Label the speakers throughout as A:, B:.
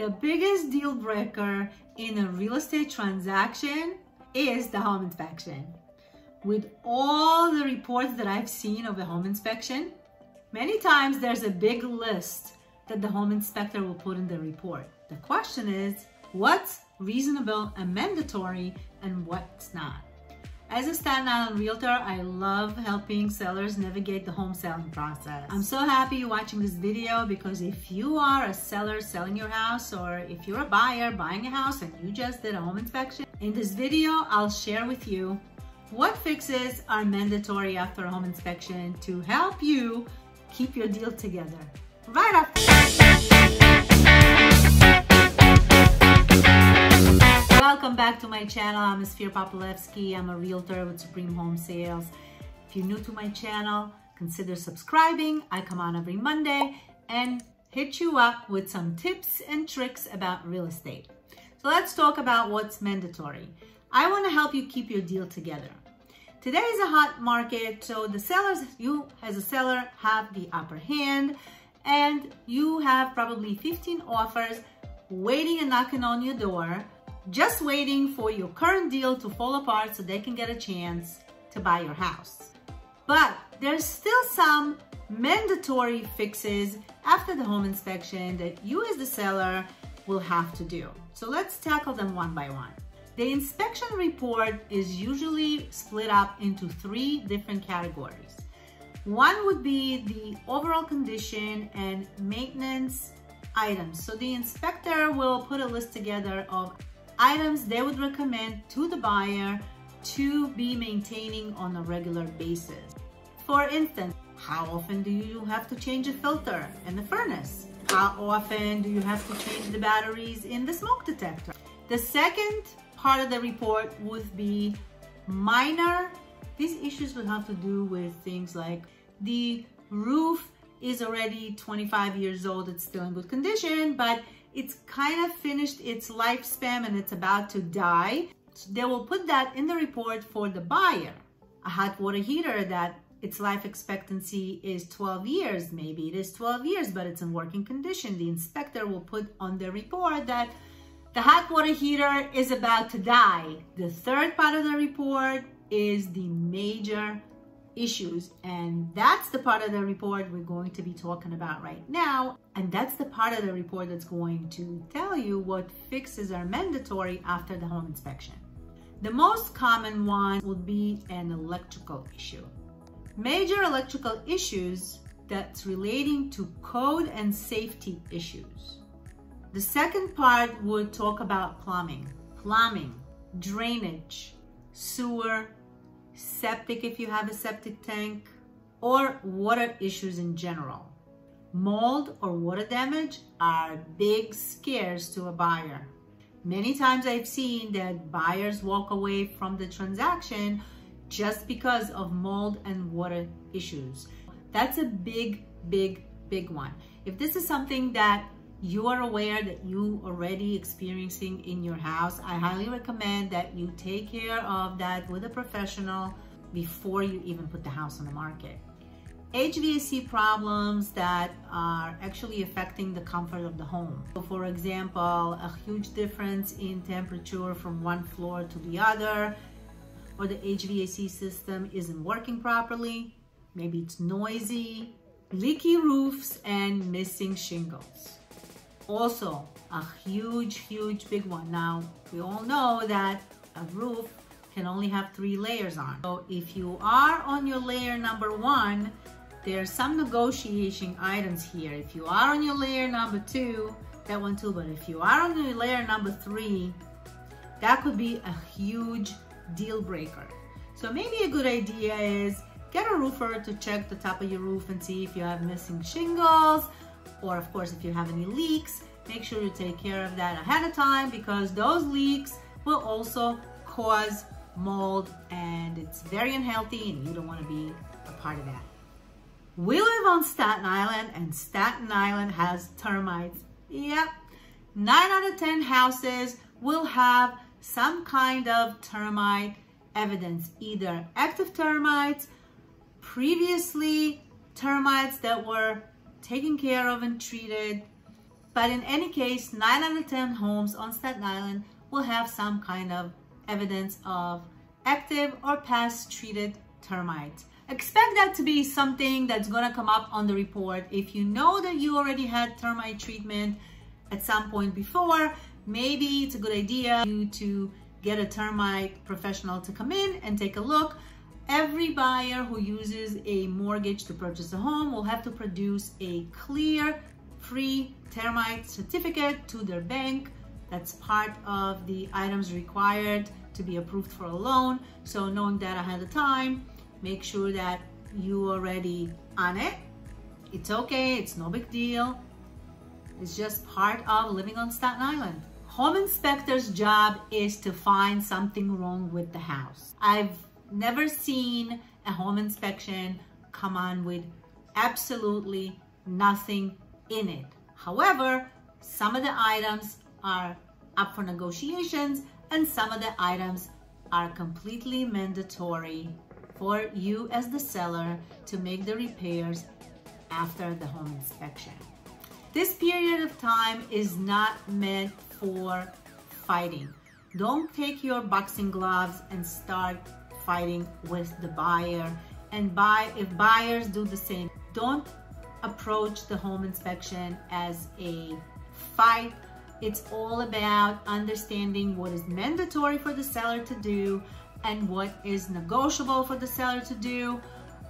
A: The biggest deal breaker in a real estate transaction is the home inspection. With all the reports that I've seen of the home inspection, many times there's a big list that the home inspector will put in the report. The question is, what's reasonable and mandatory and what's not? As a Staten Island realtor, I love helping sellers navigate the home selling process. I'm so happy you're watching this video because if you are a seller selling your house or if you're a buyer buying a house and you just did a home inspection, in this video, I'll share with you what fixes are mandatory after a home inspection to help you keep your deal together. Right after. Welcome back to my channel. I'm Esphir Popilevsky. I'm a realtor with Supreme Home Sales. If you're new to my channel, consider subscribing. I come on every Monday and hit you up with some tips and tricks about real estate. So let's talk about what's mandatory. I want to help you keep your deal together. Today is a hot market, so the sellers, you as a seller have the upper hand and you have probably 15 offers waiting and knocking on your door just waiting for your current deal to fall apart so they can get a chance to buy your house. But there's still some mandatory fixes after the home inspection that you as the seller will have to do. So let's tackle them one by one. The inspection report is usually split up into three different categories. One would be the overall condition and maintenance items. So the inspector will put a list together of items they would recommend to the buyer to be maintaining on a regular basis. For instance, how often do you have to change a filter in the furnace? How often do you have to change the batteries in the smoke detector? The second part of the report would be minor. These issues would have to do with things like the roof is already 25 years old, it's still in good condition, but it's kind of finished its lifespan and it's about to die. They will put that in the report for the buyer. A hot water heater that its life expectancy is 12 years. Maybe it is 12 years, but it's in working condition. The inspector will put on the report that the hot water heater is about to die. The third part of the report is the major issues. And that's the part of the report we're going to be talking about right now. And that's the part of the report that's going to tell you what fixes are mandatory after the home inspection. The most common one would be an electrical issue. Major electrical issues that's relating to code and safety issues. The second part would talk about plumbing, plumbing, drainage, sewer, septic if you have a septic tank, or water issues in general. Mold or water damage are big scares to a buyer. Many times I've seen that buyers walk away from the transaction just because of mold and water issues. That's a big, big, big one. If this is something that you are aware that you already experiencing in your house, I highly recommend that you take care of that with a professional before you even put the house on the market. HVAC problems that are actually affecting the comfort of the home. So for example, a huge difference in temperature from one floor to the other, or the HVAC system isn't working properly, maybe it's noisy, leaky roofs, and missing shingles. Also, a huge, huge big one. Now, we all know that a roof can only have three layers on. So if you are on your layer number one, there are some negotiation items here. If you are on your layer number two, that one too, but if you are on your layer number three, that could be a huge deal breaker. So maybe a good idea is get a roofer to check the top of your roof and see if you have missing shingles, or of course, if you have any leaks, make sure you take care of that ahead of time because those leaks will also cause mold and it's very unhealthy and you don't want to be a part of that. We live on Staten Island and Staten Island has termites. Yep, nine out of 10 houses will have some kind of termite evidence, either active termites, previously termites that were taken care of and treated, But in any case, 9 out of 10 homes on Staten Island will have some kind of evidence of active or past treated termites. Expect that to be something that's gonna come up on the report. If you know that you already had termite treatment at some point before, maybe it's a good idea to get a termite professional to come in and take a look. Every buyer who uses a mortgage to purchase a home will have to produce a clear, free termite certificate to their bank. That's part of the items required to be approved for a loan. So knowing that ahead of time, make sure that you already on it. It's okay, it's no big deal. It's just part of living on Staten Island. Home inspector's job is to find something wrong with the house. I've never seen a home inspection come on with absolutely nothing in it. However, some of the items are up for negotiations and some of the items are completely mandatory for you as the seller to make the repairs after the home inspection. This period of time is not meant for fighting. Don't take your boxing gloves and start fighting with the buyer and buy if buyers do the same. Don't approach the home inspection as a fight it's all about understanding what is mandatory for the seller to do and what is negotiable for the seller to do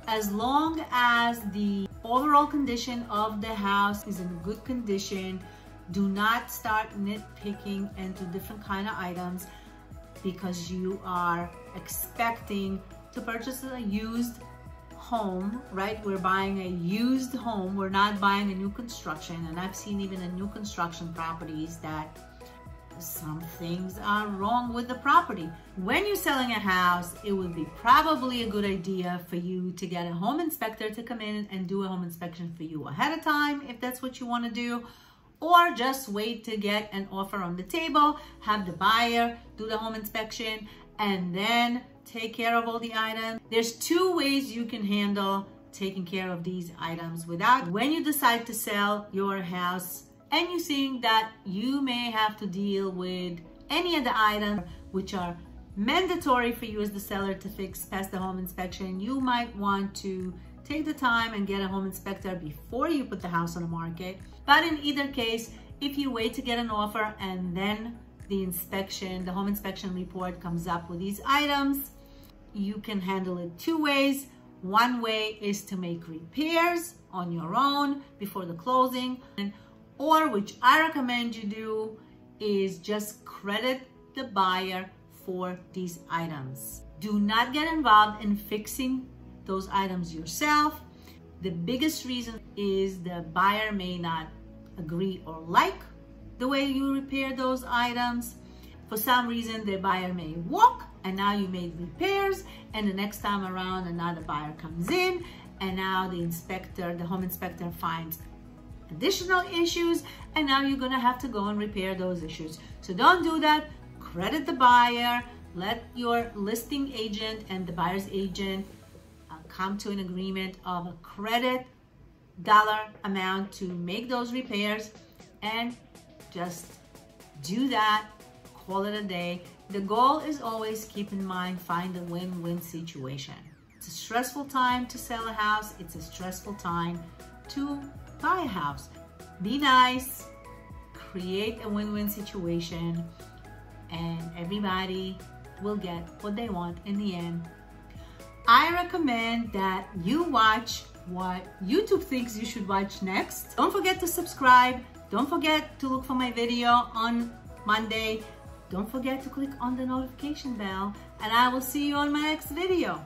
A: as long as the overall condition of the house is in good condition do not start nitpicking into different kind of items because you are expecting to purchase a used home, right? We're buying a used home. We're not buying a new construction. And I've seen even in new construction properties that some things are wrong with the property. When you're selling a house, it would be probably a good idea for you to get a home inspector to come in and do a home inspection for you ahead of time, if that's what you want to do, or just wait to get an offer on the table, have the buyer do the home inspection, and then take care of all the items. There's two ways you can handle taking care of these items without when you decide to sell your house and you think that you may have to deal with any of the items which are mandatory for you as the seller to fix past the home inspection, you might want to take the time and get a home inspector before you put the house on the market. But in either case, if you wait to get an offer and then the inspection, the home inspection report comes up with these items, you can handle it two ways. One way is to make repairs on your own before the closing, or which I recommend you do is just credit the buyer for these items. Do not get involved in fixing those items yourself. The biggest reason is the buyer may not agree or like the way you repair those items. For some reason, the buyer may walk and now you made repairs and the next time around another buyer comes in and now the inspector, the home inspector finds additional issues and now you're gonna have to go and repair those issues. So don't do that, credit the buyer, let your listing agent and the buyer's agent come to an agreement of a credit dollar amount to make those repairs and just do that, call it a day. The goal is always keep in mind, find a win-win situation. It's a stressful time to sell a house. It's a stressful time to buy a house. Be nice, create a win-win situation, and everybody will get what they want in the end. I recommend that you watch what YouTube thinks you should watch next. Don't forget to subscribe. Don't forget to look for my video on Monday don't forget to click on the notification bell and I will see you on my next video.